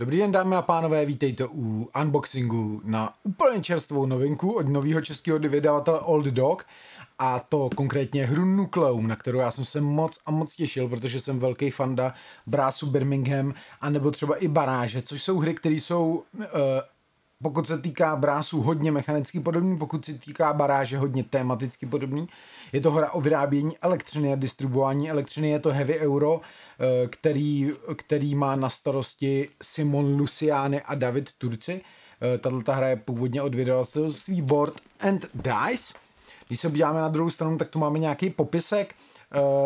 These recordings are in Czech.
Dobrý den dámy a pánové, vítejte u unboxingu na úplně čerstvou novinku od nového českého vydavatele Old Dog a to konkrétně hru Nucleum, na kterou já jsem se moc a moc těšil, protože jsem velký fanda Brásu Birmingham a nebo třeba i Baráže, což jsou hry, které jsou uh, pokud se týká brásů hodně mechanicky podobný, pokud se týká baráže hodně tematicky podobný. Je to hra o vyrábění elektřiny a distribuování elektřiny, je to Heavy Euro, eh, který, který má na starosti Simon Luciane a David Turci. Eh, tato hra je původně od vydavatelství Board and Dice. Když se podíváme na druhou stranu, tak tu máme nějaký popisek,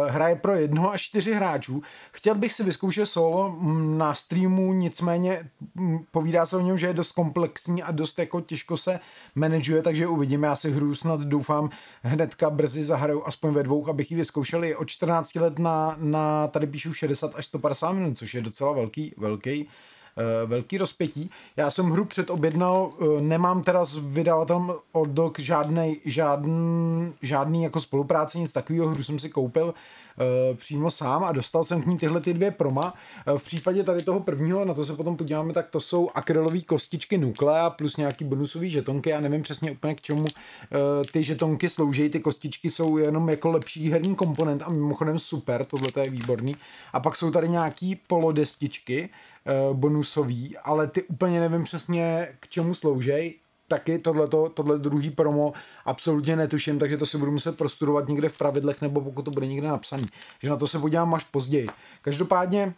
hraje pro jednoho až čtyři hráčů. Chtěl bych si vyzkoušet solo mm, na streamu, nicméně mm, povídá se o něm, že je dost komplexní a dost jako těžko se manažuje, takže uvidíme. Já si hru snad doufám hnedka brzy zahraju aspoň ve dvou, abych ji vyzkoušel. Je od 14 let na, na tady píšu 60 až 150 minut, což je docela velký, velký Eh, velký rozpětí. Já jsem hru předobjednal, eh, nemám teda s vydavatelem od Dog žádný, žádný, žádný jako spolupráce, nic takového, hru jsem si koupil uh, přímo sám a dostal jsem k ní tyhle ty dvě proma. V případě tady toho prvního, na to se potom podíváme, tak to jsou akrylové kostičky Nuklea plus nějaký bonusové žetonky. Já nevím přesně úplně k čemu ty žetonky slouží, ty kostičky jsou jenom jako lepší herní komponent a mimochodem super, tohle je výborný. A pak jsou tady nějaký polodestičky, bonusový, ale ty úplně nevím přesně k čemu sloužej taky tohleto, tohle druhý promo absolutně netuším, takže to si budu muset prostudovat někde v pravidlech, nebo pokud to bude někde napsaný. Že na to se podívám až později. Každopádně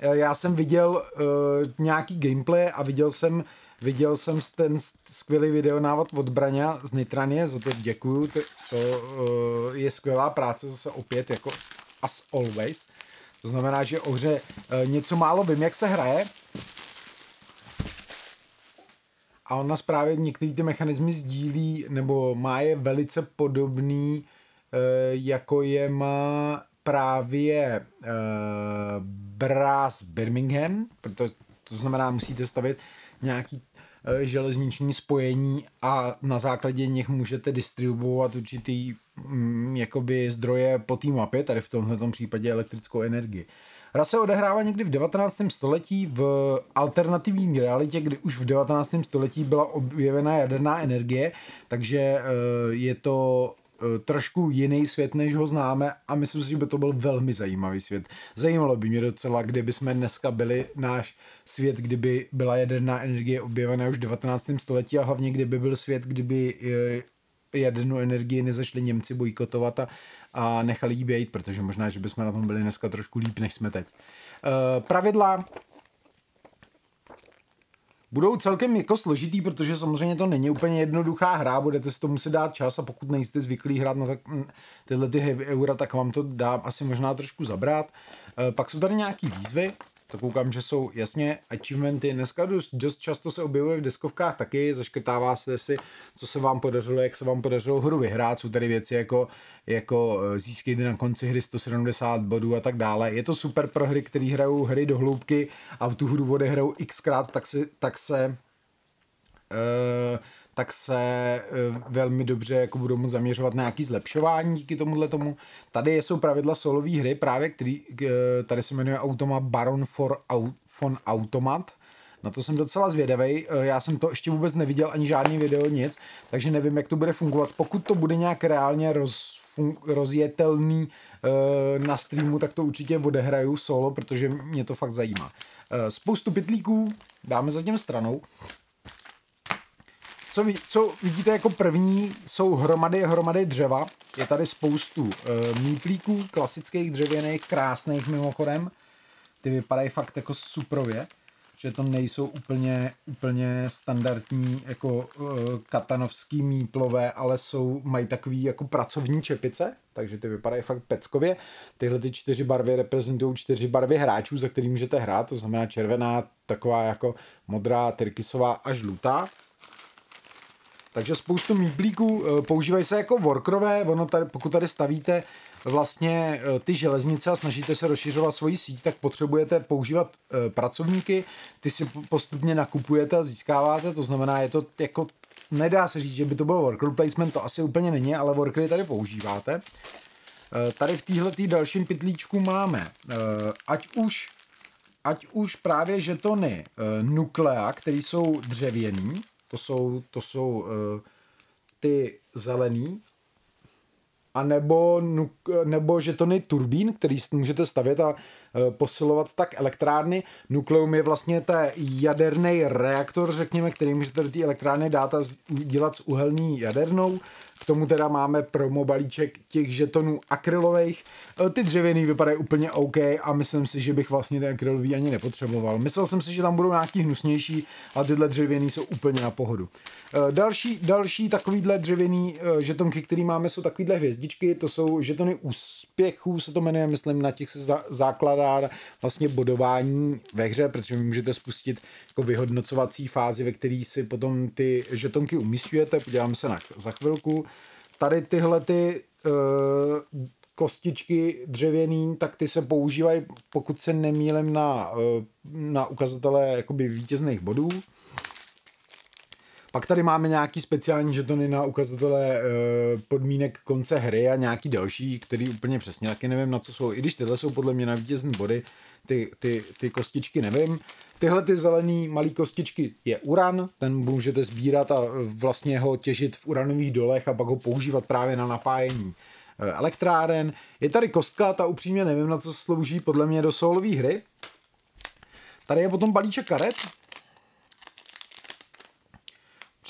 eh, já jsem viděl uh, nějaký gameplay a viděl jsem viděl jsem ten skvělý videonávod od Braňa z Nitranie, za to děkuju, to, to uh, je skvělá práce zase opět, jako as always. To znamená, že o hře uh, něco málo vím, jak se hraje, a on nás právě některé ty mechanismy sdílí, nebo má je velice podobný, eh, jako je má právě uh, Brass Birmingham, protože to znamená, musíte stavit nějaký železniční spojení a na základě nich můžete distribuovat určitý jakoby zdroje po té mapě, tady v tomhle případě elektrickou energii. Hra se odehrává někdy v 19. století v alternativní realitě, kdy už v 19. století byla objevena jaderná energie, takže eh, je to eh, trošku jiný svět, než ho známe a myslím si, že by to byl velmi zajímavý svět. Zajímalo by mě docela, kdyby jsme dneska byli náš svět, kdyby byla jaderná energie objevena už v 19. století a hlavně kdyby byl svět, kdyby eh, jadernou energii nezačali Němci bojkotovat a, a nechali jí být, protože možná, že bychom na tom byli dneska trošku líp, než jsme teď. Uh, pravidla budou celkem jako složitý, protože samozřejmě to není úplně jednoduchá hra, budete si to muset dát čas a pokud nejste zvyklí hrát na tak, tyhle ty heavy eura, tak vám to dá asi možná trošku zabrat. Uh, pak jsou tady nějaký výzvy, to koukám, že jsou jasně achievementy. Dneska dost, dost často se objevuje v deskovkách taky, zaškrtává se si, co se vám podařilo, jak se vám podařilo hru vyhrát. Jsou tady věci jako, jako eh, získejte na konci hry 170 bodů a tak dále. Je to super pro hry, které hrajou hry do hloubky a tu hru odehrajou xkrát, tak, si, tak se uh, tak se eh, velmi dobře jako budou moct zaměřovat na nějaký zlepšování díky tomuhle tomu. Tady jsou pravidla solové hry, právě který, eh, tady se jmenuje Automa Baron for von Automat, na to jsem docela zvědavý. Eh, já jsem to ještě vůbec neviděl ani žádný video, nic, takže nevím, jak to bude fungovat. Pokud to bude nějak reálně roz, rozjetelný na streamu, tak to určitě odehraju solo, protože mě to fakt zajímá. Spoustu pitlíků dáme za tím stranou co, co vidíte jako první, jsou hromady hromady dřeva. Je tady spoustu uh, míplíků, klasických dřevěných, krásných mimochodem. Ty vypadají fakt jako suprově, že to nejsou úplně, úplně standardní jako uh, katanovský míplové, ale jsou, mají takový jako pracovní čepice, takže ty vypadají fakt peckově. Tyhle ty čtyři barvy reprezentují čtyři barvy hráčů, za který můžete hrát, to znamená červená, taková jako modrá, tyrkysová a žlutá. Takže spoustu míblíků eh, používají se jako workerové, ono tady, pokud tady stavíte vlastně eh, ty železnice a snažíte se rozšiřovat svoji síť, tak potřebujete používat eh, pracovníky, ty si postupně nakupujete a získáváte, to znamená, je to jako, nedá se říct, že by to bylo worker placement, to asi úplně není, ale workery tady ať už právě žetony nuklea, které jsou dřevěný, to jsou, to jsou uh, ty zelený, a nebo, nebo žetony turbín, který můžete stavět a e, posilovat tak elektrárny. Nukleum je vlastně ten jaderný reaktor, řekněme, který můžete do té elektrárny dát a dělat s uhelný jadernou. K tomu teda máme promo balíček těch žetonů akrylových. E, ty dřevěný vypadají úplně OK a myslím si, že bych vlastně ten akrylový ani nepotřeboval. Myslel jsem si, že tam budou nějaký hnusnější, a tyhle dřevěný jsou úplně na pohodu. E, další, další takovýhle dřevěný e, žetonky, který máme, jsou takovýhle hvězdičky, to jsou žetony úspěchů, se to jmenuje, myslím, na těch se zakladá vlastně bodování ve hře, protože můžete spustit jako vyhodnocovací fázi, ve které si potom ty žetonky umístujete, podíváme se na za chvilku. Tady tyhle ty uh, kostičky dřevěný, tak ty se používají, pokud se nemýlem na, uh, na ukazatele jakoby vítězných bodů. Pak tady máme nějaký speciální žetony na ukazatele e, podmínek konce hry a nějaký další, který úplně přesně taky nevím, na co jsou. I když tyhle jsou podle mě na vítězní body, ty, ty, ty kostičky nevím. Tyhle ty zelený malý kostičky je uran, ten můžete sbírat a vlastně ho těžit v uranových dolech a pak ho používat právě na napájení e, elektráren. Je tady kostka, ta upřímně nevím, na co slouží, podle mě do solové hry. Tady je potom balíček karet,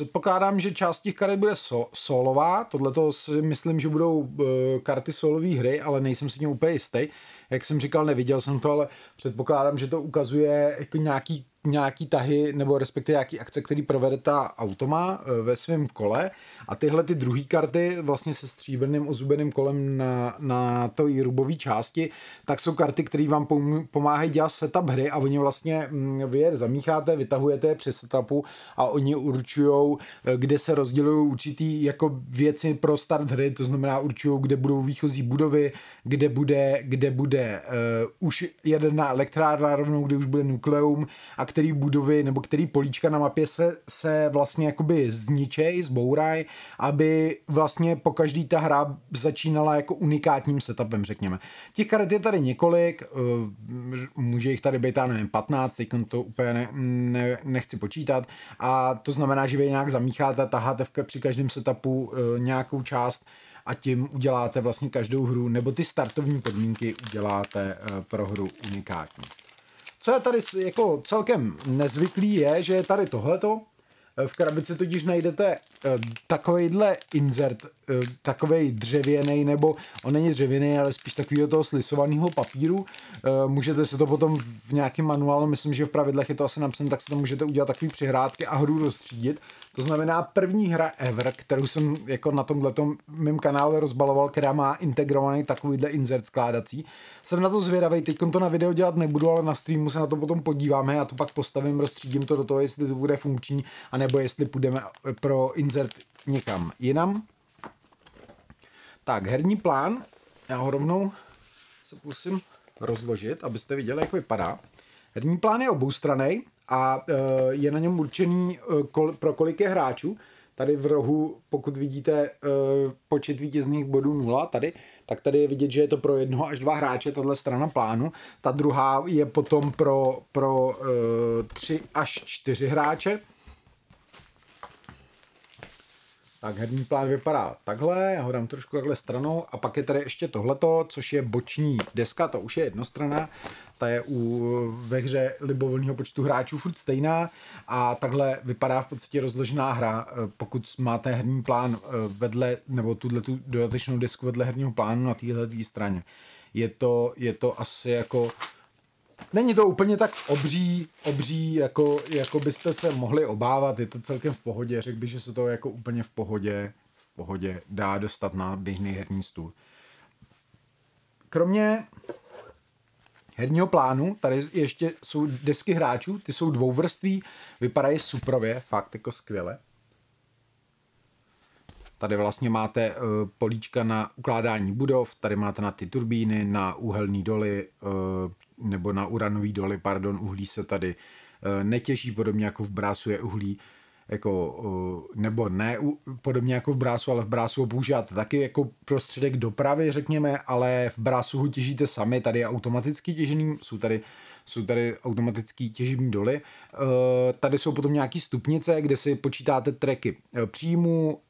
Předpokládám, že část těch karet bude so, solová, tohle to si myslím, že budou uh, karty solové hry, ale nejsem si tím úplně jistý. Jak jsem říkal, neviděl jsem to, ale předpokládám, že to ukazuje jako nějaký nějaký tahy nebo respektive nějaký akce, který provede ta automa eh, ve svém kole. A tyhle ty druhé karty vlastně se stříbrným ozubeným kolem na, na to rubové části, tak jsou karty, které vám pomáhají dělat setup hry a oni vlastně mm, vy je zamícháte, vytahujete je při setupu a oni určují, eh, kde se rozdělují určitý jako věci pro start hry, to znamená určují, kde budou výchozí budovy, kde bude, kde bude uh, už jedna elektrárna rovnou, kde už bude nukleum a který budovy nebo který políčka na mapě se, se vlastně jakoby zničej, zbouraj, aby vlastně po každý ta hra začínala jako unikátním setupem, řekněme. Těch karet je tady několik, eh, může jich tady být, já nevím, 15, teď to úplně ne, ne, nechci počítat a to znamená, že vy nějak zamícháte, taháte v, při každém setupu eh, nějakou část a tím uděláte vlastně každou hru, nebo ty startovní podmínky uděláte eh, pro hru unikátní. Co je tady jako celkem nezvyklý je, že je tady tohleto, eh, v krabici totiž najdete uh, takovejhle insert, uh, takovej dřevěný, nebo on není dřevěný, ale spíš takového toho slisovaného papíru. Uh, můžete se to potom v nějakém manuálu, myslím, že v pravidlech je to asi napsané, tak si to můžete udělat takový přihrádky a hru rozstřídit. To znamená první hra ever, kterou jsem jako na tomhle mém kanále rozbaloval, která má integrovaný takovýhle insert skládací. Jsem na to zvědavý, teď to na video dělat nebudu, ale na streamu se na to potom podíváme, já to pak postavím, rozstřídím to do toho, jestli to bude funkční, anebo jestli půjdeme pro insert někam jinam. Tak, herní plán, já ho rovnou se musím rozložit, abyste viděli, jak vypadá. Herní plán je oboustraný, a e, je na něm určený e, pro kolik je hráčů. Tady v rohu, pokud vidíte e, počet vítězných bodů nula tady, tak tady je vidět, že je to pro jednoho až dva hráče, tahle strana plánu. Ta druhá je potom pro, pro tři až čtyři hráče. Tak herní plán vypadá takhle, já ho dám trošku takhle stranou a pak je tady ještě tohleto, což je boční deska, to už je jednostrana, ta je u, ve hře libovolného počtu hráčů furt stejná a takhle vypadá v podstatě rozložená hra, eh, pokud máte herní plán eh, vedle, nebo tuhle tu dodatečnou desku vedle herního plánu na téhle straně. Je to, je to asi jako Není to úplně tak obří, obří, jako, jako byste se mohli obávat, je to celkem v pohodě, řekl bych, že se to jako úplně v pohodě, v pohodě dá dostat na běžný herní stůl. Kromě herního plánu, tady ještě jsou desky hráčů, ty jsou dvouvrství, vypadají suprově, fakt jako skvěle. Tady vlastně máte uh, políčka na ukládání budov, tady máte na ty turbíny, na uhelný doly, uh, nebo na uranový doly, pardon, uhlí se tady uh, netěží, podobně jako v brásu je uhlí, jako, uh, nebo ne podobně jako v brásu, ale v brásu ho používáte taky jako prostředek dopravy, řekněme, ale v brásu ho těžíte sami, tady je automaticky těžený, jsou tady jsou tady automatický těžební doly. Tady jsou potom nějaký stupnice, kde si počítáte tracky příjmů,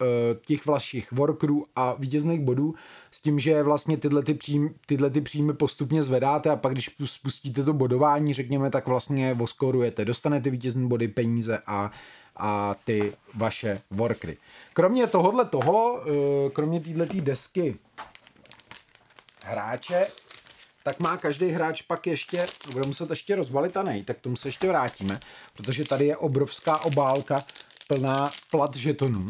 těch vašich workerů a vítězných bodů s tím, že vlastně tyhle, ty přím, tyhle ty příjmy postupně zvedáte a pak když spustíte to bodování, řekněme, tak vlastně voskorujete, dostanete vítězné body, peníze a a ty vaše workry. Kromě tohohle toho, eh, kromě této desky hráče, tak má každý hráč pak ještě, bude muset ještě rozvalit a nej, tak tomu se ještě vrátíme, protože tady je obrovská obálka plná plat žetonů.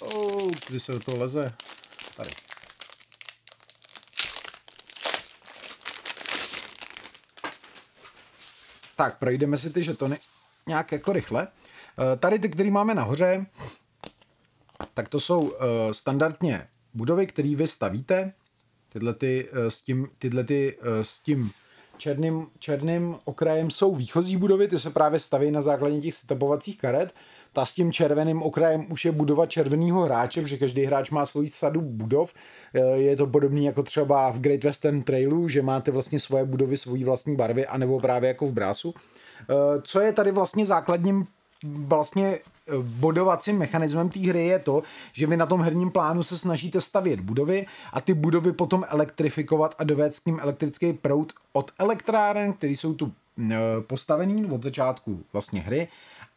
Oh, kdy se do toho leze? Tady. Tak, projdeme si ty žetony nějak jako rychle. Eh, tady ty, které máme nahoře, tak to jsou eh, standardně budovy, které vy stavíte. Tyhle ty, eh, s tím, tyhle ty, s tím černým, černým okrajem jsou výchozí budovy, ty se právě staví na základě těch setupovacích karet. Ta s tím červeným okrajem už je budova červeného hráče, protože každý hráč má svoji sadu budov. Je to podobný jako třeba v Great Western Trailu, že máte vlastně svoje budovy, svoji vlastní barvy, anebo právě jako v Brásu. Co je tady vlastně základním vlastně eh, bodovacím mechanismem té hry je to, že vy na tom herním plánu se snažíte stavět budovy a ty budovy potom elektrifikovat a dovést k ním elektrický proud od elektráren, které jsou tu eh, postavený od začátku vlastně hry.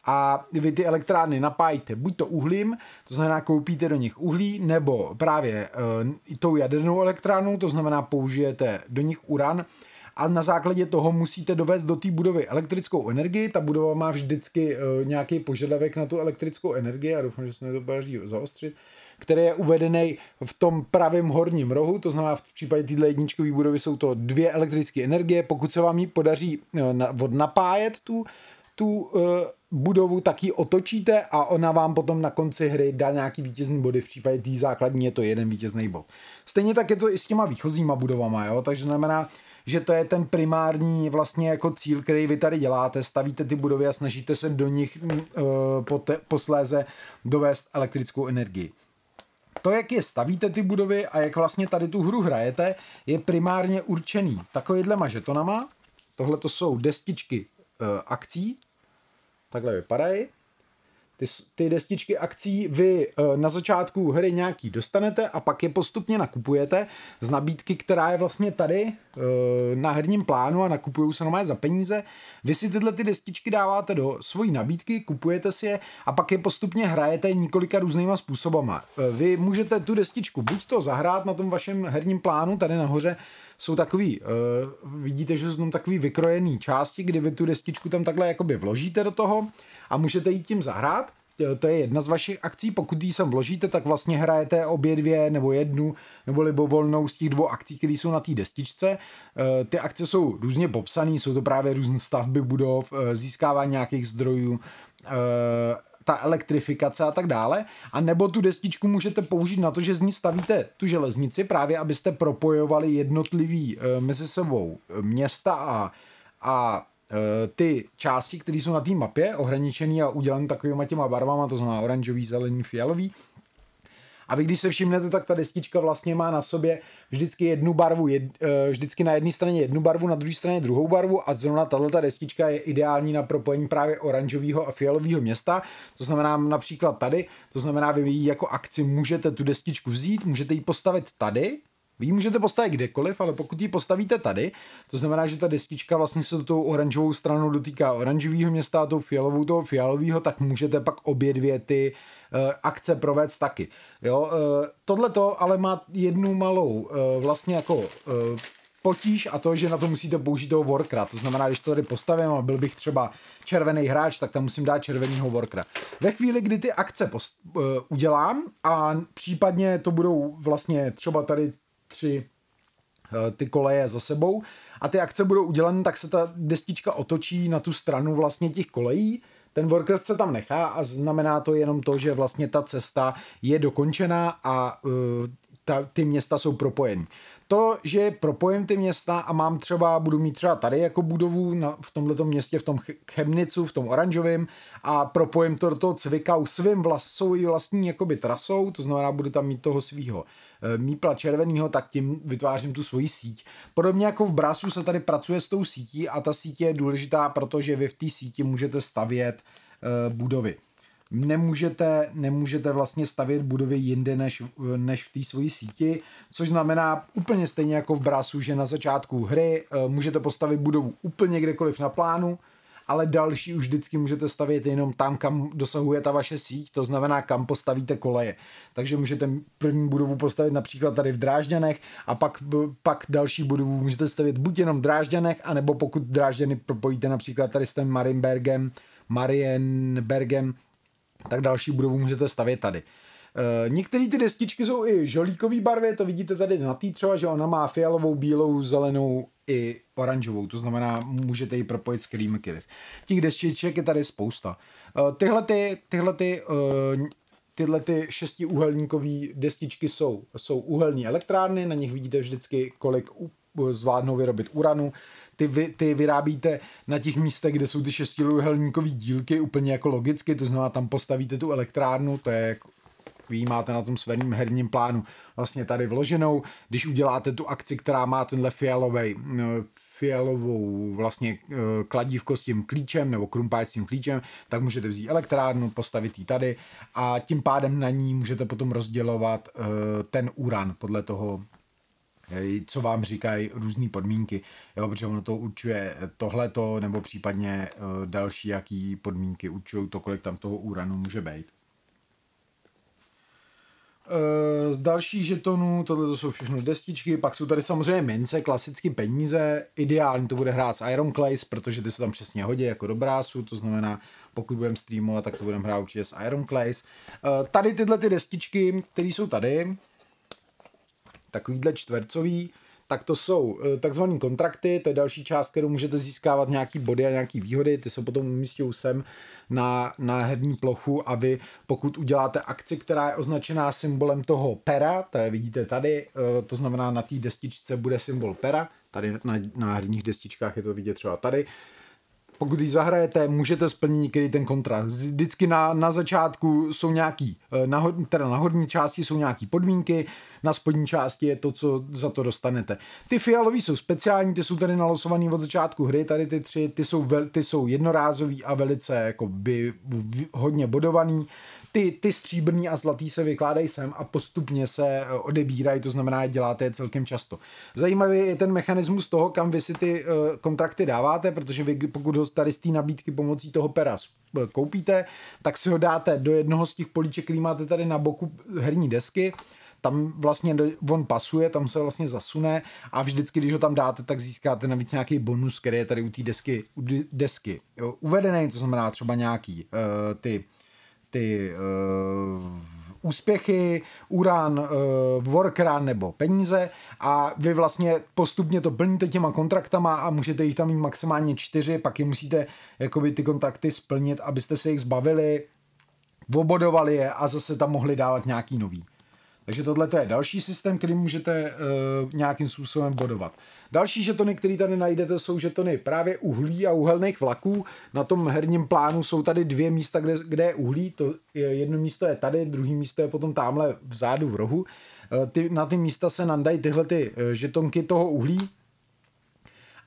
A vy ty elektrárny napájíte buď to uhlím, to znamená koupíte do nich uhlí, nebo právě uh, tou jadernou elektrárnou, to znamená použijete do nich uran a na základě toho musíte dovést do té budovy elektrickou energii. Ta budova má vždycky uh, nějaký požadavek na tu elektrickou energii a doufám, že se podaří zaostřit který je uvedený v tom pravém horním rohu, to znamená v případě této jedničkové budovy jsou to dvě elektrické energie, pokud se vám ji podaří uh, napájet tu, tu uh, budovu, tak ji otočíte a ona vám potom na konci hry dá nějaký vítězný body, v případě té základní je to jeden vítězný bod. Stejně tak je to i s těma výchozíma budovama, jo? takže znamená, že to je ten primární vlastně jako cíl, který vy tady děláte, stavíte ty budovy a snažíte se do nich uh, poté, posléze dovést elektrickou energii. To, jak je stavíte ty budovy a jak vlastně tady tu hru hrajete, je primárně určený takovýhlema žetonama. Tohle to jsou destičky uh, akcí, takhle vypadají ty, ty destičky akcí vy uh, na začátku hry nějaký dostanete a pak je postupně nakupujete z nabídky, která je vlastně tady uh, na herním plánu a nakupují se normálně za peníze. Vy si tyhle ty destičky dáváte do svojí nabídky, kupujete si je a pak je postupně hrajete několika různýma způsobama. Uh, vy můžete tu destičku buď to zahrát na tom vašem herním plánu tady nahoře, jsou takový, vidíte, že jsou tam takový vykrojený části, kdy vy tu destičku tam takhle jakoby vložíte do toho a můžete jít tím zahrát. To je jedna z vašich akcí, pokud ji sem vložíte, tak vlastně hrajete obě dvě nebo jednu nebo libovolnou z těch dvou akcí, které jsou na té destičce. Eh, ty akce jsou různě popsané, jsou to právě různé stavby budov, eh, získávání nějakých zdrojů, eh, ta elektrifikace a tak dále. A nebo tu destičku můžete použít na to, že z ní stavíte tu železnici, právě abyste propojovali jednotlivý mezi sebou města a, a Eh, ty části, které jsou na té mapě, ohraničený a udělaný takovýma těma barvama, to znamená oranžový, zelený, fialový. A vy když se všimnete, tak ta destička vlastně má na sobě vždycky jednu barvu, jed, eh, vždycky na jedné straně jednu barvu, na druhé straně druhou barvu a zrovna tato destička je ideální na propojení právě oranžového a fialového města. To znamená například tady, to znamená vy jako akci můžete tu destičku vzít, můžete ji postavit tady, vy ji můžete postavit kdekoliv, ale pokud ji postavíte tady, to znamená, že ta destička vlastně se tou oranžovou stranou dotýká oranžového města a tou fialovou toho fialového, tak můžete pak obě dvě ty uh, akce provést taky. Jo, uh, tohle to ale má jednu malou uh, vlastně jako uh, potíž a to, že na to musíte použít toho workera. To znamená, když to tady postavím a byl bych třeba červený hráč, tak tam musím dát červenýho workera. Ve chvíli, kdy ty akce post- uh, udělám a případně to budou vlastně třeba tady tři eh, ty koleje za sebou. A ty akce budou udělané, tak se ta destička otočí na tu stranu vlastně těch kolejí, ten worker se tam nechá a znamená to jenom to, že vlastně ta cesta je dokončená a uh, ta, ty města jsou propojený. To, že propojím ty města a mám třeba, budu mít třeba tady jako budovu na, v tomto městě, v tom Chemnicu, v tom oranžovém a propojím to do toho cvikau svým vlast, vlastní jakoby trasou, to znamená, budu tam mít toho svého e, mípla červeného, tak tím vytvářím tu svoji síť. Podobně jako v Brasu se tady pracuje s tou sítí a ta sítě je důležitá, protože vy v té síti můžete stavět e, budovy nemůžete, nemůžete vlastně stavět budovy jinde než, než v té svojí síti, což znamená úplně stejně jako v Brasu, že na začátku hry eh, můžete postavit budovu úplně kdekoliv na plánu, ale další už vždycky můžete stavět jenom tam, kam dosahuje ta vaše síť, to znamená, kam postavíte koleje. Takže můžete první budovu postavit například tady v Drážďanech a pak, pak další budovu můžete stavět buď jenom v Drážďanech, anebo pokud Drážďany propojíte například tady s tím Marienbergem, Marienbergem, tak další budovu můžete stavět tady. E, Některé ty destičky jsou i žolíkové barvy, to vidíte tady na té třeba, že ona má fialovou, bílou, zelenou i oranžovou, to znamená, můžete ji propojit s kterýmkoliv. Těch destiček je tady spousta. E, tyhle ty, tyhle ty, e, tyhle ty šestiúhelníkové destičky jsou, jsou úhelní elektrárny, na nich vidíte vždycky, kolik zvládnou vyrobit uranu ty, vy, ty vyrábíte na těch místech, kde jsou ty šestiluhelníkové dílky úplně jako logicky, to znamená tam postavíte tu elektrárnu, to je jako vy máte na tom svém herním plánu vlastně tady vloženou. Když uděláte tu akci, která má tenhle fialový, fialovou vlastně eh, kladívko s tím klíčem nebo krumpáč s tím klíčem, tak můžete vzít elektrárnu, postavit ji tady a tím pádem na ní můžete potom rozdělovat eh, ten uran podle toho, co vám říkají různé podmínky, jo, protože ono to určuje tohleto, nebo případně uh, další, jaký podmínky určují to, kolik tam toho úranu může být. Uh, z dalších žetonů, tohle to jsou všechno destičky, pak jsou tady samozřejmě mince, klasicky peníze, ideálně to bude hrát s Iron Clays, protože ty se tam přesně hodí jako do brásu, to znamená, pokud budeme streamovat, tak to budeme hrát určitě s Iron Clays. Uh, tady tyhle ty destičky, které jsou tady, takovýhle čtvercový, tak to jsou eh, takzvané kontrakty, to je další část, kterou můžete získávat nějaký body a nějaký výhody, ty se potom umístí sem na, na herní plochu a vy pokud uděláte akci, která je označená symbolem toho pera, to je vidíte tady, eh, to znamená na té destičce bude symbol pera, tady na, na herních destičkách je to vidět třeba tady, pokud ji zahrajete, můžete splnit některý ten kontrakt. Vždycky na, na začátku jsou nějaký, eh, na, teda na horní části jsou nějaký podmínky, na spodní části je to, co za to dostanete. Ty fialový jsou speciální, ty jsou tady nalosovaný od začátku hry, tady ty tři, ty jsou, vel, ty jsou jednorázový a velice jako by hodně bodovaný ty, ty stříbrný a zlatý se vykládají sem a postupně se eh, odebírají, to znamená, děláte je celkem často. Zajímavý je ten mechanismus toho, kam vy si ty uh, kontrakty dáváte, protože vy pokud ho tady z té nabídky pomocí toho pera eh, koupíte, tak si ho dáte do jednoho z těch políček, který máte tady na boku herní desky, tam vlastně on pasuje, tam se vlastně zasune a vždycky, když ho tam dáte, tak získáte navíc nějaký bonus, který je tady u té desky, desky uvedený, to znamená třeba nějaký uh, ty ty uh, úspěchy, Uran, uh, Workrun nebo peníze a vy vlastně postupně to plníte těma kontraktama a můžete jich tam mít maximálně čtyři, pak je musíte jakoby ty kontrakty splnit, abyste se jich zbavili, obodovali je a zase tam mohli dávat nějaký nový. Takže tohle je další systém, který můžete uh, nějakým způsobem bodovat. Další žetony, které tady najdete, jsou žetony právě uhlí a uhelných vlaků. Na tom herním plánu jsou tady dvě místa, kde, kde je uhlí. To je, jedno místo je tady, druhé místo je potom tamhle vzadu v rohu. Uh, ty, na ty místa se nandají tyhle ty uh, žetonky toho uhlí,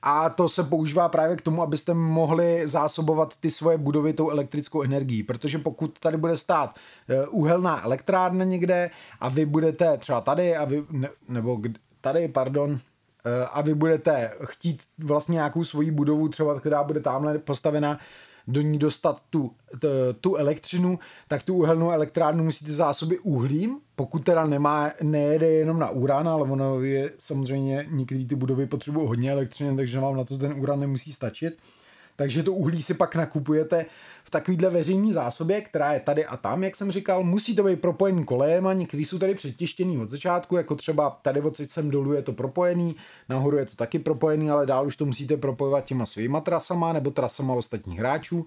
a to se používá právě k tomu, abyste mohli zásobovat ty svoje budovy tou elektrickou energií, protože pokud tady bude stát eh, uhelná elektrárna někde a vy budete třeba tady a vy, ne, nebo tady, pardon, eh, a vy budete chtít vlastně nějakou svoji budovu, třeba která bude tamhle postavena, do ní dostat tu, t, tu elektřinu, tak tu uhelnou elektrárnu musíte zásobit uhlím, pokud teda nemá, nejede jenom na uran, ale ono je samozřejmě, některé ty budovy potřebují hodně elektřiny, takže vám na to ten uran nemusí stačit. Takže to uhlí si pak nakupujete v takovýhle veřejný zásobě, která je tady a tam, jak jsem říkal. Musí to být propojený a některý jsou tady přetištěný od začátku, jako třeba tady od sem dolů je to propojený, nahoru je to taky propojený, ale dál už to musíte propojovat těma svýma trasama nebo trasama ostatních hráčů.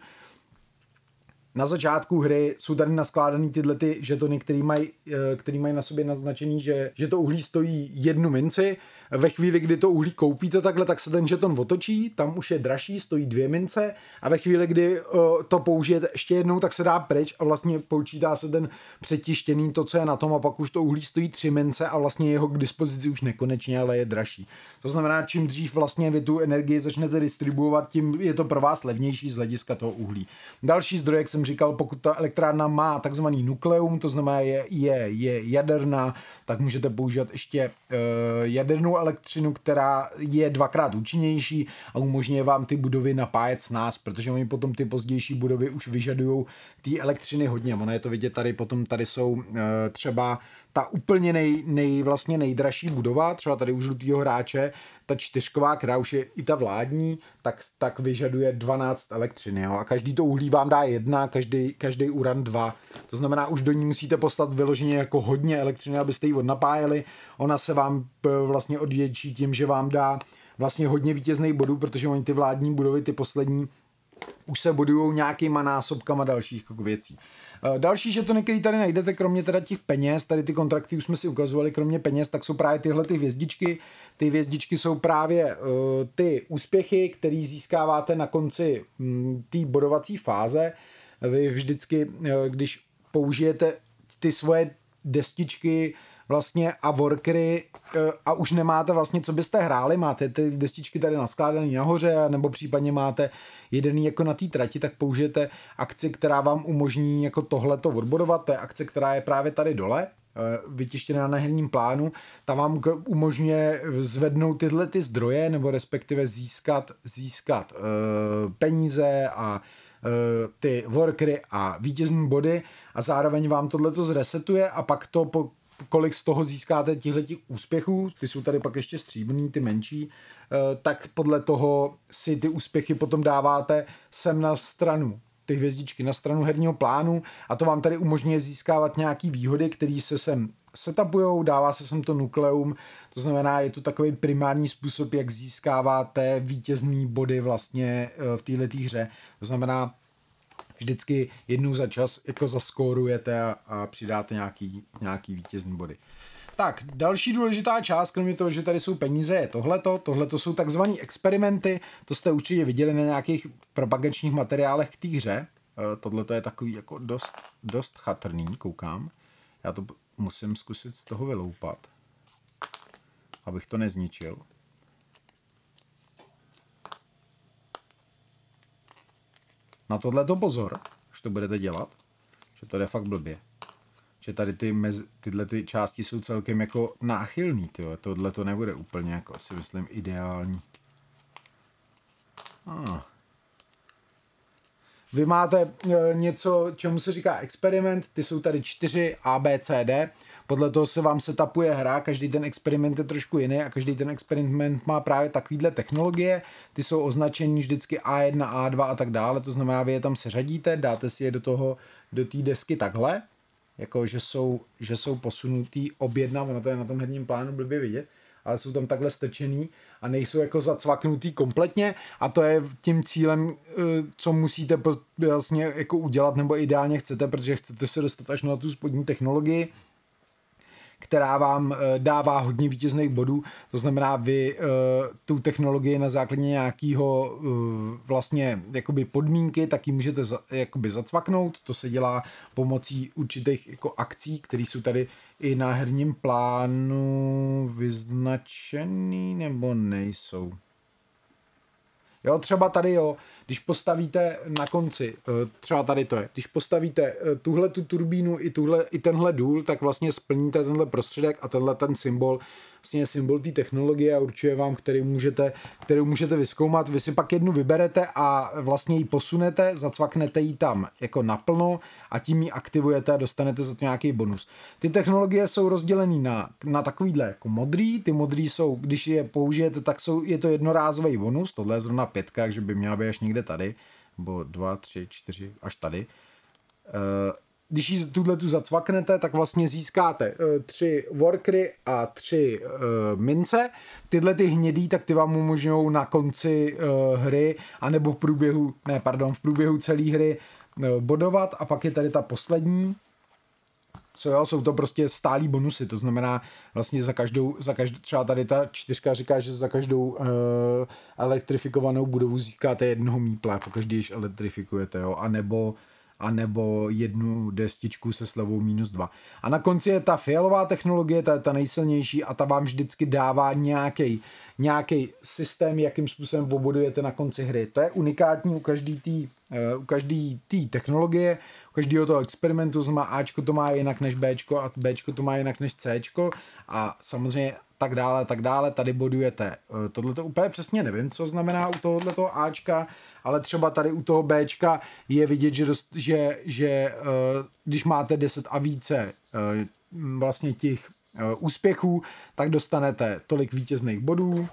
Na začátku hry jsou tady naskládané tyhle ty žetony, který mají, eh, který mají na sobě naznačený, že, že to uhlí stojí jednu minci. Ve chvíli, kdy to uhlí koupíte takhle, tak se ten žeton otočí, tam už je dražší, stojí dvě mince a ve chvíli, kdy uh, to použijete ještě jednou, tak se dá pryč a vlastně počítá se ten přetištěný to, co je na tom a pak už to uhlí stojí tři mince a vlastně jeho k dispozici už nekonečně, ale je dražší. To znamená, čím dřív vlastně vy tu energii začnete distribuovat, tím je to pro vás levnější z hlediska toho uhlí. Další zdroj, jak jsem říkal, pokud ta elektrárna má takzvaný nukleum, to znamená je, je, je jaderná, tak můžete používat ještě uh, jadernou elektřinu, která je dvakrát účinnější a umožňuje vám ty budovy napájet s nás, protože oni potom ty pozdější budovy už vyžadují té elektřiny hodně. Ono je to vidět tady, potom tady jsou uh, třeba ta úplně nej, nej, vlastně nejdražší budova, třeba tady u žlutého hráče, ta čtyřková, která už je i ta vládní, tak, tak vyžaduje 12 elektřiny. Jo? A každý to uhlí vám dá jedna, každý, každý uran dva. To znamená, už do ní musíte poslat vyloženě jako hodně elektřiny, abyste ji odnapájeli. Ona se vám vlastně odvětší tím, že vám dá vlastně hodně vítězných bodů, protože oni ty vládní budovy, ty poslední, už se budují nějakýma násobkama dalších věcí. Eh, další žetony, které tady najdete, kromě teda těch peněz, tady ty kontrakty už jsme si ukazovali, kromě peněz, tak jsou právě tyhle ty hvězdičky. Ty hvězdičky jsou právě uh, ty úspěchy, které získáváte na konci um, té bodovací fáze. Vy vždycky, uh, když použijete ty svoje destičky vlastně a workery a už nemáte vlastně, co byste hráli, máte ty destičky tady naskládané nahoře, nebo případně máte jedený jako na té trati, tak použijete akci, která vám umožní jako tohleto odbudovat, to je akce, která je právě tady dole, eh, vytištěná na herním plánu, ta vám umožňuje zvednout tyhle ty zdroje, nebo respektive získat, získat uh, peníze a ty workery a vítězní body a zároveň vám tohle to zresetuje a pak to po, kolik z toho získáte těchto úspěchů, ty jsou tady pak ještě stříbrný, ty menší, eh, tak podle toho si ty úspěchy potom dáváte sem na stranu ty hvězdičky na stranu herního plánu a to vám tady umožňuje získávat nějaký výhody, které se sem setupujou, dává se sem to nukleum, to znamená, je to takový primární způsob, jak získáváte vítězný body vlastně eh, v této hře. To znamená, vždycky jednou za čas jako zaskórujete a, a přidáte nějaký, nějaký vítězný body. Tak, další důležitá část, kromě toho, že tady jsou peníze, je tohleto. Tohleto jsou takzvané experimenty, to jste určitě viděli na nějakých propagačních materiálech k té hře. E, tohleto je takový jako dost, dost chatrný, koukám. Já to musím zkusit z toho vyloupat, abych to nezničil. Na tohle to pozor, až to budete dělat, že to je fakt blbě. Že tady ty mez, tyhle ty části jsou celkem jako náchylný, tyjo. Tohle to nebude úplně jako si myslím ideální. Ah. Vy máte e, něco, čemu se říká experiment, ty jsou tady čtyři A, B, C, D. Podle toho se vám setupuje hra, každý ten experiment je trošku jiný a každý ten experiment má právě takovýhle technologie. Ty jsou označeny vždycky A1, A2 a tak dále, to znamená, vy je tam seřadíte, dáte si je do toho, do té desky takhle, jako že jsou, že jsou posunutý objedna, ono to je na tom herním plánu blbě vidět, ale jsou tam takhle strčený a nejsou jako zacvaknutý kompletně a to je tím cílem, eh, co musíte vlastně jako udělat nebo ideálně chcete, protože chcete se dostat až na tu spodní technologii, která vám eh, dává hodně vítězných bodů. To znamená, vy eh, tu technologii na základě nějakého eh, vlastně jakoby podmínky, tak ji můžete jakoby zacvaknout. To se dělá pomocí určitých jako akcí, které jsou tady i na herním plánu vyznačený nebo nejsou. Jo, třeba tady jo, když postavíte na konci, eh, třeba tady to je, když postavíte eh, tuhle tu turbínu i, tuhle, i tenhle důl, tak vlastně splníte tenhle prostředek a tenhle ten symbol vlastně symbol té technologie a určuje vám, který můžete, kterou můžete vyskoumat. Vy si pak jednu vyberete a vlastně ji posunete, zacvaknete ji tam jako naplno a tím ji aktivujete a dostanete za to nějaký bonus. Ty technologie jsou rozdělené na, na takovýhle jako modrý, ty modrý jsou, když je použijete, tak jsou, je to jednorázový bonus, tohle je zrovna pětka, takže by měla být až někde tady, nebo dva, tři, čtyři, až tady. Uh, když ji tuhle tu zacvaknete, tak vlastně získáte uh, tři workery a tři uh, mince. Tyhle ty hnědý, tak ty vám umožňují na konci uh, hry, anebo v průběhu, ne, pardon, v průběhu celé hry bodovat. A pak je tady ta poslední, co jo, jsou to prostě stálí bonusy, to znamená vlastně za každou, za každou třeba tady ta čtyřka říká, že za každou uh, elektrifikovanou budovu získáte jednoho mípla, pokaždý, když elektrifikujete, jo, a nebo a nebo jednu destičku se slevou minus dva. A na konci je ta fialová technologie, ta je ta nejsilnější a ta vám vždycky dává nějaký nějaký systém, jakým způsobem obodujete na konci hry. To je unikátní u každý té eh, u každý tý technologie, u každého toho experimentu, znamená Ačko to má jinak než Bčko a Bčko to má jinak než Cčko a samozřejmě tak dále, tak dále, tady bodujete. Eh, tohle to úplně přesně nevím, co znamená u tohoto Ačka, ale třeba tady u toho Bčka je vidět, že, dost, že, že uh, když máte 10 a více uh, vlastně těch úspěchů, tak dostanete tolik vítězných bodů.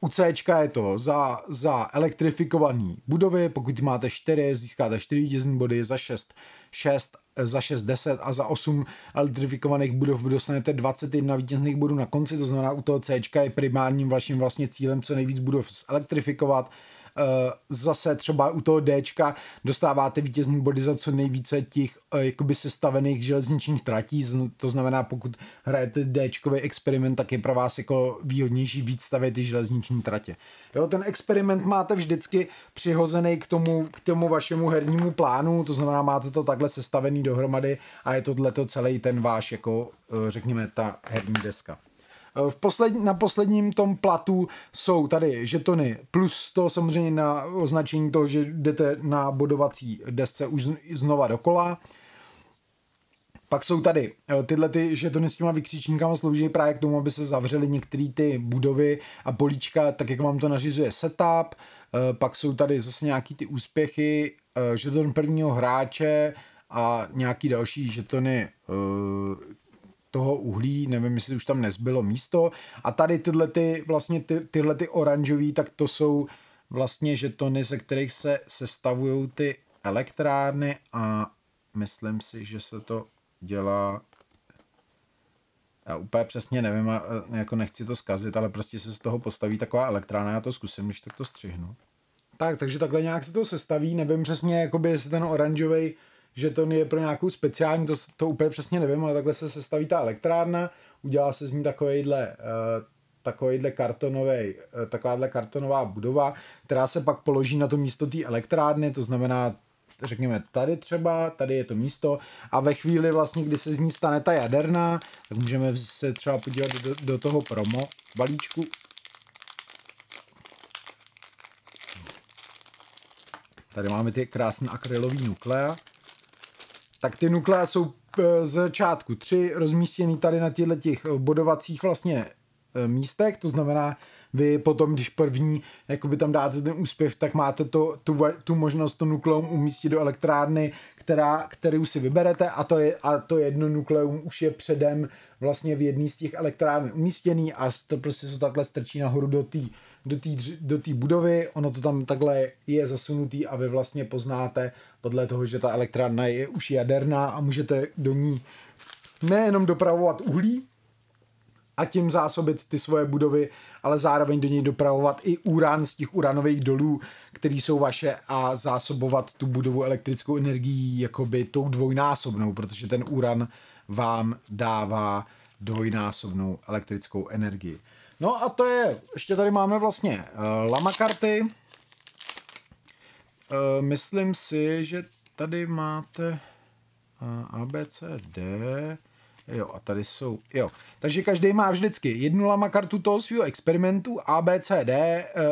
U C je to za, za elektrifikované budovy, pokud máte 4, získáte 4 vítězné body, za 6, 6, za 6, 10 a za 8 elektrifikovaných budov dostanete 21 vítězných bodů na konci, to znamená u toho C je primárním vaším vlastně cílem co nejvíc budov elektrifikovat, Eh, zase třeba u toho D dostáváte vítězný body za co nejvíce těch uh, jakoby sestavených železničních tratí, to znamená pokud hrajete D experiment, tak je pro vás jako výhodnější víc stavět ty železniční tratě. Jo, ten experiment máte vždycky přihozený k tomu, k tomu vašemu hernímu plánu, to znamená máte to takhle sestavený dohromady a je to celý ten váš jako uh, řekněme ta herní deska. V poslední, na posledním tom platu jsou tady žetony plus to samozřejmě na označení toho, že jdete na bodovací desce už znova dokola. Pak jsou tady eh, tyhle ty žetony s těma vykřičníkama slouží právě k tomu, aby se zavřely některé ty budovy a políčka, tak jak vám to nařizuje setup. Eh, pak jsou tady zase nějaký ty úspěchy, eh, žeton prvního hráče a nějaký další žetony, toho uhlí, nevím, jestli už tam nezbylo místo. A tady tyhle ty, vlastně ty, tyhle ty oranžový, tak to jsou vlastně žetony, ze kterých se sestavují ty elektrárny a myslím si, že se to dělá já úplně přesně nevím, jako nechci to zkazit, ale prostě se z toho postaví taková elektrárna, já to zkusím, když tak to střihnu. Tak, takže takhle nějak se to sestaví, nevím přesně, jakoby, jestli ten oranžový že to je pro nějakou speciální, to, to úplně přesně nevím, ale takhle se sestaví ta elektrárna, udělá se z ní takovýhle, uh, takovýhle kartonový, uh, takováhle kartonová budova, která se pak položí na to místo té elektrárny, to znamená řekněme tady třeba, tady je to místo a ve chvíli vlastně, kdy se z ní stane ta jaderná, tak můžeme se třeba podívat do, do toho promo balíčku. Tady máme ty krásné akrylové nuklea tak ty nuklea jsou eh, z začátku tři rozmístěný tady na těchto těch eh, bodovacích vlastně eh, místech, to znamená, vy potom, když první jakoby tam dáte ten úspěch, tak máte to, tu, tu možnost to nukleum umístit do elektrárny, která, kterou si vyberete. A to, je, a to jedno nukleum už je předem vlastně v jedné z těch elektrárny umístěný a to prostě se takhle strčí nahoru do té do té do budovy, ono to tam takhle je zasunutý a vy vlastně poznáte podle toho, že ta elektrárna je už jaderná a můžete do ní nejenom dopravovat uhlí a tím zásobit ty svoje budovy, ale zároveň do něj dopravovat i uran z těch uranových dolů, který jsou vaše a zásobovat tu budovu elektrickou energií jakoby tou dvojnásobnou, protože ten uran vám dává dvojnásobnou elektrickou energii. No a to je, ještě tady máme vlastně uh, lama karty. Uh, myslím si, že tady máte uh, A, B, C, D. Jo, a tady jsou, jo. Takže každý má vždycky jednu lama kartu toho svého experimentu A, B, C, D, uh,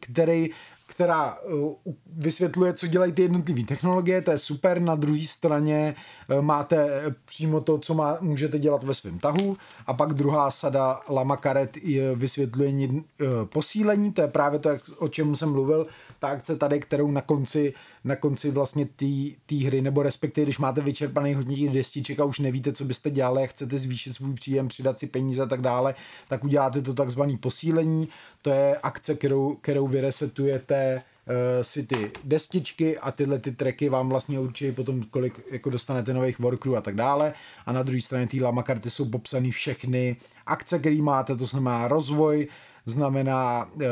který která uh, vysvětluje, co dělají ty jednotlivé technologie, to je super. Na druhé straně uh, máte přímo to, co má, můžete dělat ve svém tahu. A pak druhá sada Lama Karet vysvětluje uh, posílení, to je právě to, jak, o čem jsem mluvil, ta akce tady, kterou na konci, na konci vlastně té hry, nebo respektive, když máte vyčerpaný hodně těch destiček a už nevíte, co byste dělali chcete zvýšit svůj příjem, přidat si peníze a tak dále, tak uděláte to takzvané posílení. To je akce, kterou, kterou vyresetujete uh, si ty destičky a tyhle ty tracky vám vlastně určí potom, kolik jako dostanete nových workcrew a tak dále. A na druhé straně té lama karty jsou popsané všechny akce, které máte, to znamená rozvoj, znamená uh,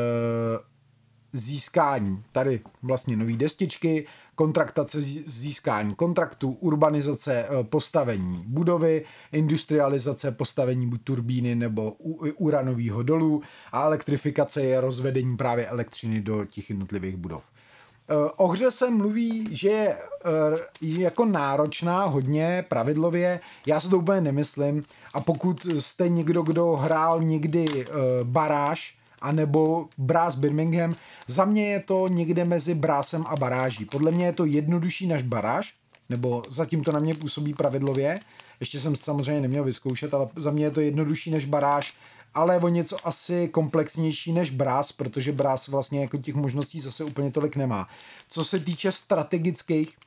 získání tady vlastně nové destičky, kontraktace, získání kontraktu, urbanizace, eh, postavení budovy, industrializace, postavení buď turbíny nebo uranového dolu a elektrifikace je rozvedení právě elektřiny do těch jednotlivých budov. Eh, o hře se mluví, že je eh, jako náročná hodně pravidlově, já se to úplně nemyslím a pokud jste někdo, kdo hrál někdy baráž, anebo Brás Birmingham. Za mě je to někde mezi Brásem a baráží. Podle mě je to jednodušší než baráž, nebo zatím to na mě působí pravidlově. Ještě jsem samozřejmě neměl vyzkoušet, ale za mě je to jednodušší než baráž, ale o něco asi komplexnější než Brás, protože Brás vlastně jako těch možností zase úplně tolik nemá. Co se týče strategických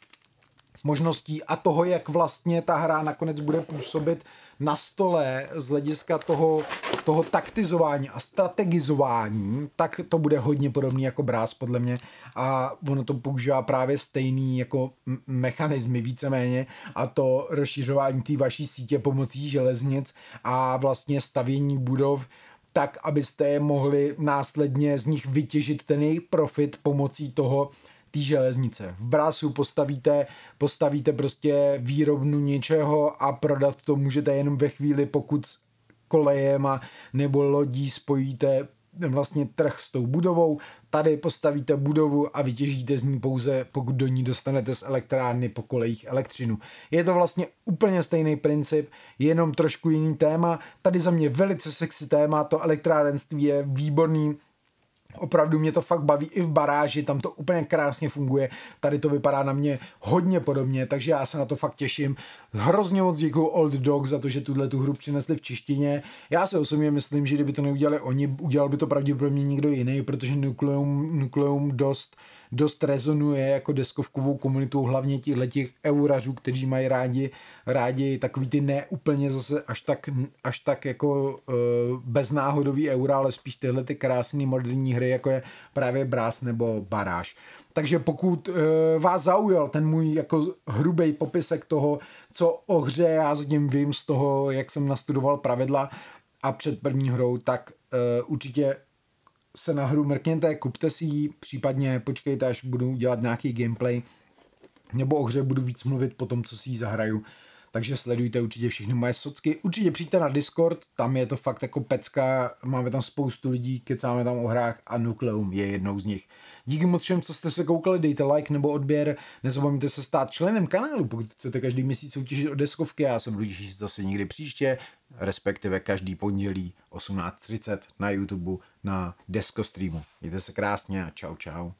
možností a toho, jak vlastně ta hra nakonec bude působit na stole z hlediska toho, toho taktizování a strategizování, tak to bude hodně podobný jako Brás podle mě. A ono to používá právě stejný jako mechanismy víceméně a to rozšiřování té vaší sítě pomocí železnic a vlastně stavění budov tak, abyste mohli následně z nich vytěžit ten jejich profit pomocí toho, té železnice. V Brásu postavíte, postavíte prostě výrobnu něčeho a prodat to můžete jenom ve chvíli, pokud kolejem a nebo lodí spojíte vlastně trh s tou budovou. Tady postavíte budovu a vytěžíte z ní pouze, pokud do ní dostanete z elektrárny po kolejích elektřinu. Je to vlastně úplně stejný princip, jenom trošku jiný téma. Tady za mě velice sexy téma, to elektrárenství je výborný, Opravdu mě to fakt baví i v baráži, tam to úplně krásně funguje. Tady to vypadá na mě hodně podobně, takže já se na to fakt těším. Hrozně moc děkuji Old Dog za to, že tuhle tu hru přinesli v češtině. Já se osobně myslím, že kdyby to neudělali oni, udělal by to pravděpodobně někdo jiný, protože Nucleum, Nucleum dost dost rezonuje jako deskovkovou komunitu, hlavně těch eurařů, kteří mají rádi, rádi takový ty ne úplně zase až tak, až tak jako uh, beznáhodový eura, ale spíš tyhle ty krásné moderní hry, jako je právě Brás nebo Baráž. Takže pokud uh, vás zaujal ten můj jako hrubý popisek toho, co o hře já zatím vím z toho, jak jsem nastudoval pravidla a před první hrou, tak uh, určitě se na hru mrkněte, kupte si ji, případně počkejte, až budu dělat nějaký gameplay, nebo o hře budu víc mluvit po tom, co si ji zahraju. Takže sledujte určitě všechny moje socky. Určitě přijďte na Discord, tam je to fakt jako pecka, máme tam spoustu lidí, kecáme tam o hrách a Nucleum je jednou z nich. Díky moc všem, co jste se koukali, dejte like nebo odběr, nezapomeňte se stát členem kanálu, pokud chcete každý měsíc soutěžit o deskovky, já se budu těšit zase někdy příště, respektive každý pondělí 18.30 na YouTube na Desko streamu. Mějte se krásně a čau čau.